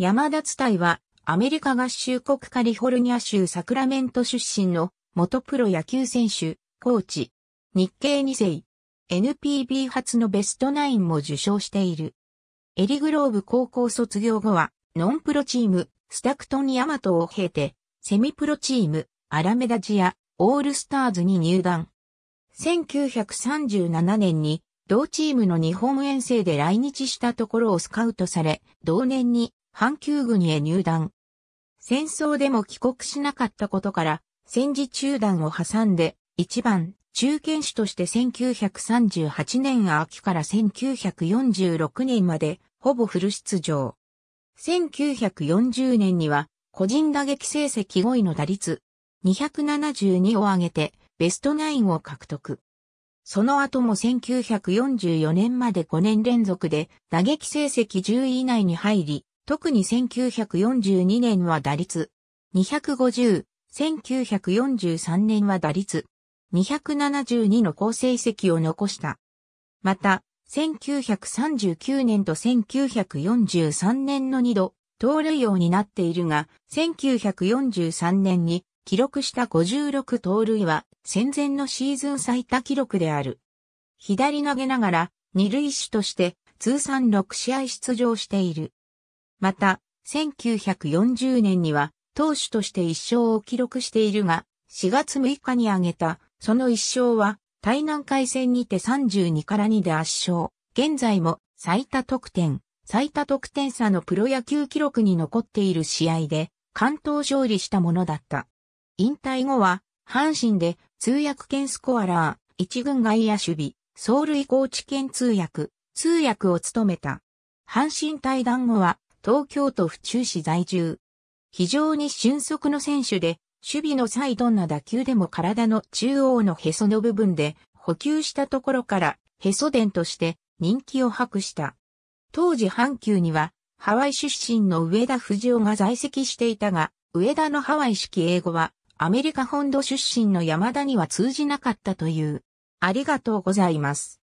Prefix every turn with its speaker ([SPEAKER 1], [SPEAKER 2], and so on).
[SPEAKER 1] 山田伝いはアメリカ合衆国カリフォルニア州サクラメント出身の元プロ野球選手、コーチ、日系2世、NPB 初のベストナインも受賞している。エリグローブ高校卒業後は、ノンプロチーム、スタクトンヤマトを経て、セミプロチーム、アラメダジア、オールスターズに入団。1937年に、同チームの日本遠征で来日したところをスカウトされ、同年に阪急軍へ入団。戦争でも帰国しなかったことから、戦時中断を挟んで、一番中堅手として1938年秋から1946年までほぼフル出場。1940年には個人打撃成績5位の打率272を上げてベストナインを獲得。その後も1944年まで5年連続で打撃成績10位以内に入り、特に1942年は打率250、1943年は打率272の好成績を残した。また、1939年と1943年の2度、盗塁王になっているが、1943年に記録した56盗塁は戦前のシーズン最多記録である。左投げながら二塁手として通算6試合出場している。また、1940年には投手として1勝を記録しているが、4月6日に挙げたその1勝は対南海戦にて32から2で圧勝。現在も最多得点、最多得点差のプロ野球記録に残っている試合で関東勝利したものだった。引退後は、阪神で通訳兼スコアラー、一軍外野守備、走塁コーチ兼通訳、通訳を務めた。阪神対談後は、東京都府中市在住。非常に俊足の選手で、守備の際どんな打球でも体の中央のへその部分で補給したところからへそ伝として人気を博した。当時阪急にはハワイ出身の上田藤夫が在籍していたが、上田のハワイ式英語はアメリカ本土出身の山田には通じなかったという。ありがとうございます。